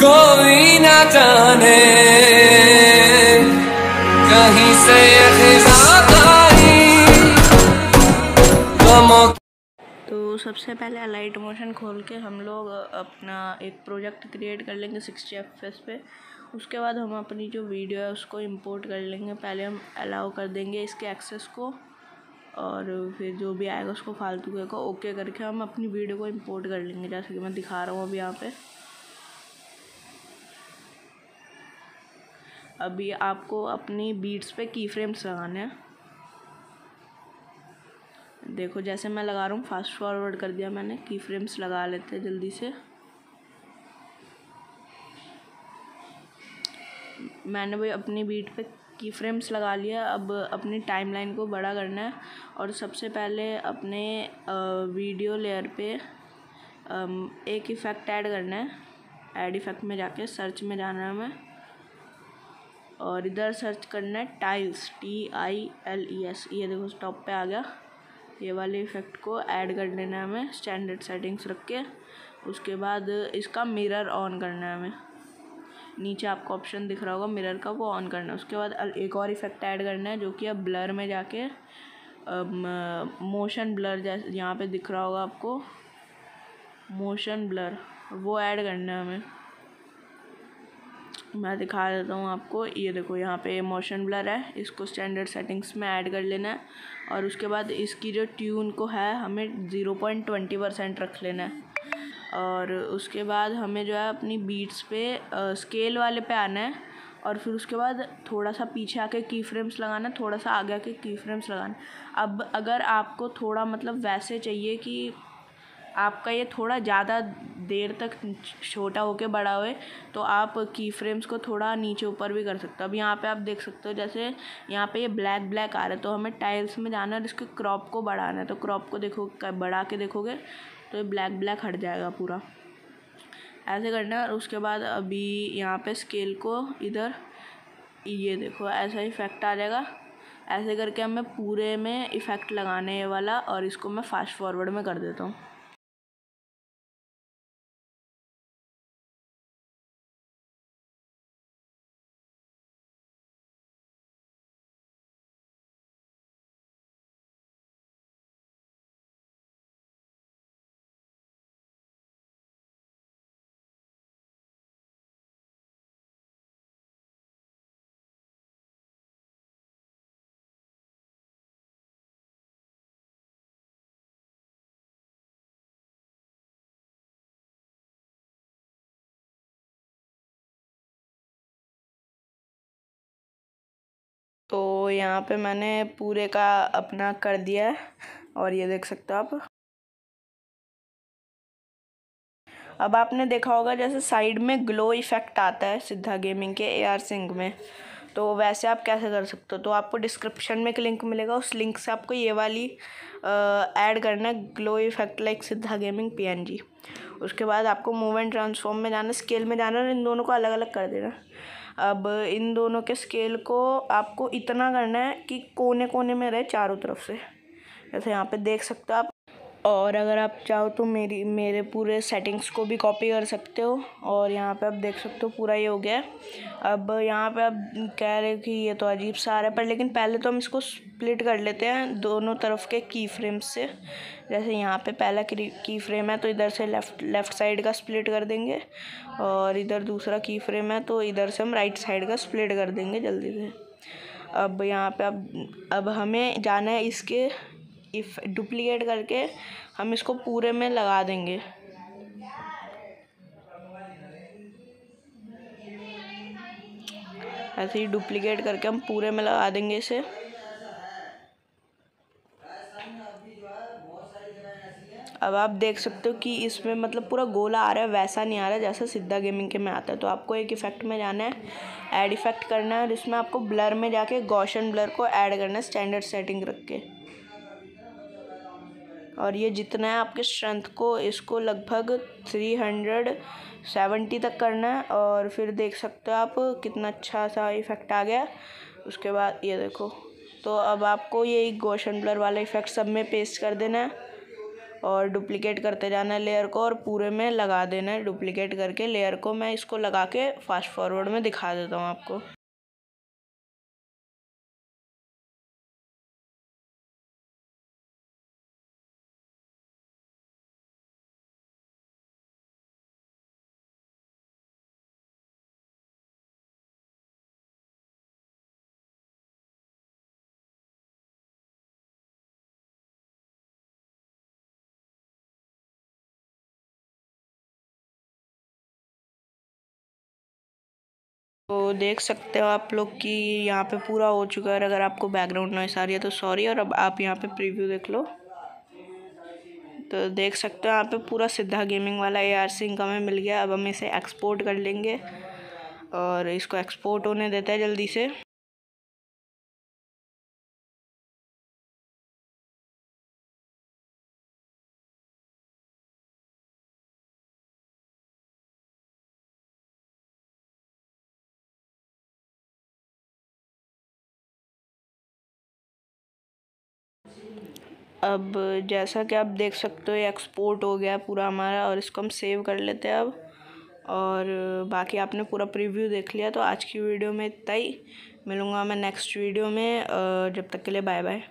कोई ना जाने। कहीं से तो सबसे पहले लाइट मोशन खोल के हम लोग अपना एक प्रोजेक्ट क्रिएट कर लेंगे सिक्सटी एफ़ पे। उसके बाद हम अपनी जो वीडियो है उसको इंपोर्ट कर लेंगे। पहले हम अलाउ कर देंगे इसके एक्सेस को। और फिर जो भी आएगा उसको फालतू को ओके करके हम अपनी वीडियो को इंपोर्ट कर लेंगे। जैसे कि मैं दिखा रहा हूँ अभी यहाँ पे। अभी आपको अपनी बीट्स पे की फ्रेम्स लगाने हैं। देखो, जैसे मैं लगा रहा हूँ फास्ट फॉरवर्ड कर दिया मैंने की फ्रेम्स लगा लेते हैं जल्दी से। मैंने भी अपनी बीट पे की फ्रेम्स लगा लिया। अब अपनी टाइमलाइन को बड़ा करना है और सबसे पहले अपने वीडियो लेयर पे एक इफ़ेक्ट ऐड करना है। ऐड इफ़ेक्ट में जाके सर्च में जाना है हमें। और इधर सर्च करना है tiles T I L E S ये देखो टॉप पे आ गया। ये वाले इफ़ेक्ट को ऐड कर लेना है हमें स्टैंडर्ड सेटिंग्स रख के। उसके बाद इसका मिरर ऑन करना है हमें। नीचे आपको ऑप्शन दिख रहा होगा मिरर का, वो ऑन करना है। उसके बाद एक और इफ़ेक्ट ऐड करना है, जो कि अब ब्लर में जाके मोशन ब्लर जैसे, यहाँ पे दिख रहा होगा आपको। मोशन ब्लर वो ऐड करना है हमें। मैं दिखा देता हूँ आपको। ये देखो यहाँ पे मोशन ब्लर है। इसको स्टैंडर्ड सेटिंग्स में ऐड कर लेना है। और उसके बाद इसकी जो ट्यून को है हमें ज़ीरो पॉइंट ट्वेंटी परसेंट रख लेना है। और उसके बाद हमें जो है अपनी बीट्स पे आ, स्केल वाले पे आना है। और फिर उसके बाद थोड़ा सा पीछे आके की फ्रेम्स लगाना थोड़ा सा आगे आके की फ्रेम्स लगाना अब अगर आपको थोड़ा मतलब वैसे चाहिए कि आपका ये थोड़ा ज़्यादा देर तक छोटा होके बड़ा हुए तो आप की फ्रेम्स को थोड़ा नीचे ऊपर भी कर सकते हो। अब यहाँ पे आप देख सकते हो, जैसे यहाँ पे ये ब्लैक ब्लैक आ रहा है तो हमें टाइल्स में जाना है और इसके क्रॉप को बढ़ाना है। तो क्रॉप को देखो बढ़ा के देखोगे तो ये ब्लैक ब्लैक हट जाएगा पूरा। ऐसे करना है और उसके बाद अभी यहाँ पे स्केल को इधर, ये देखो, ऐसा इफ़ेक्ट आ जाएगा। ऐसे करके हमें पूरे में इफ़ेक्ट लगाने वाला और इसको मैं फास्ट फॉरवर्ड में कर देता हूँ। यहाँ पे मैंने पूरे का अपना कर दिया है। और ये देख सकते हो आप। अब आपने देखा होगा जैसे साइड में ग्लो इफ़ेक्ट आता है सिद्धा गेमिंग के ए आर सिंह में। तो वैसे आप कैसे कर सकते हो? तो आपको डिस्क्रिप्शन में एक लिंक मिलेगा। उस लिंक से आपको ये वाली ऐड करना है glow effect like Siddha gaming PNG उसके बाद आपको मूव एंड ट्रांसफॉर्म में जाना, स्केल में जाना और इन दोनों को अलग अलग कर देना। अब इन दोनों के स्केल को आपको इतना करना है कि कोने कोने में रहे चारों तरफ़ से। जैसे यहाँ पे देख सकते हो आप और अगर आप चाहो तो मेरी, मेरे पूरे सेटिंग्स को भी कॉपी कर सकते हो और यहाँ पे आप देख सकते हो पूरा ये हो गया है। अब यहाँ पे आप कह रहे हो कि ये तो अजीब सा आ रहा है, पर लेकिन पहले तो हम इसको स्प्लिट कर लेते हैं दोनों तरफ़ के की फ्रेम्स से। जैसे यहाँ पे पहला की फ्रेम है तो इधर से लेफ़्ट लेफ़्ट साइड का स्प्लिट कर देंगे और इधर दूसरा की फ्रेम है तो इधर से हम राइट साइड का स्प्लिट कर देंगे जल्दी से। अब यहाँ पे अब अब हमें जाना है इसके इफ़ डुप्लीकेट करके हम इसको पूरे में लगा देंगे। ऐसे ही डुप्लीकेट करके हम पूरे में लगा देंगे इसे। अब आप देख सकते हो कि इसमें मतलब पूरा गोला आ रहा है, वैसा नहीं आ रहा है जैसा सिद्धा गेमिंग के में आता है। तो आपको एक इफ़ेक्ट में जाना है ऐड इफ़ेक्ट करना है और इसमें आपको ब्लर में जाके गौशन ब्लर को ऐड करना है स्टैंडर्ड सेटिंग रख के। और ये जितना है आपके स्ट्रेंथ को, इसको लगभग थ्री हंड्रेड सेवेंटी तक करना है और फिर देख सकते हो आप कितना अच्छा सा इफ़ेक्ट आ गया। उसके बाद ये देखो तो अब आपको ये गोशन ब्लर वाला इफ़ेक्ट सब में पेस्ट कर देना है और डुप्लीकेट करते जाना है लेयर को और पूरे में लगा देना है। डुप्लिकेट करके लेयर को मैं इसको लगा के फास्ट फॉरवर्ड में दिखा देता हूँ आपको। तो देख सकते हो आप लोग कि यहाँ पे पूरा हो चुका है अगर आपको बैकग्राउंड नॉइस आ रही है तो सॉरी और अब आप यहाँ पे प्रीव्यू देख लो। तो देख सकते हो यहाँ पे पूरा सिद्धा गेमिंग वाला ए आर का हमें मिल गया। अब हम इसे एक्सपोर्ट कर लेंगे और इसको एक्सपोर्ट होने देता है जल्दी से। अब जैसा कि आप देख सकते हो एक्सपोर्ट हो गया पूरा हमारा और इसको हम सेव कर लेते हैं अब। और बाकी आपने पूरा प्रीव्यू देख लिया तो आज की वीडियो में इतना ही। मिलूँगा मैं नेक्स्ट वीडियो में जब तक के लिए बाय बाय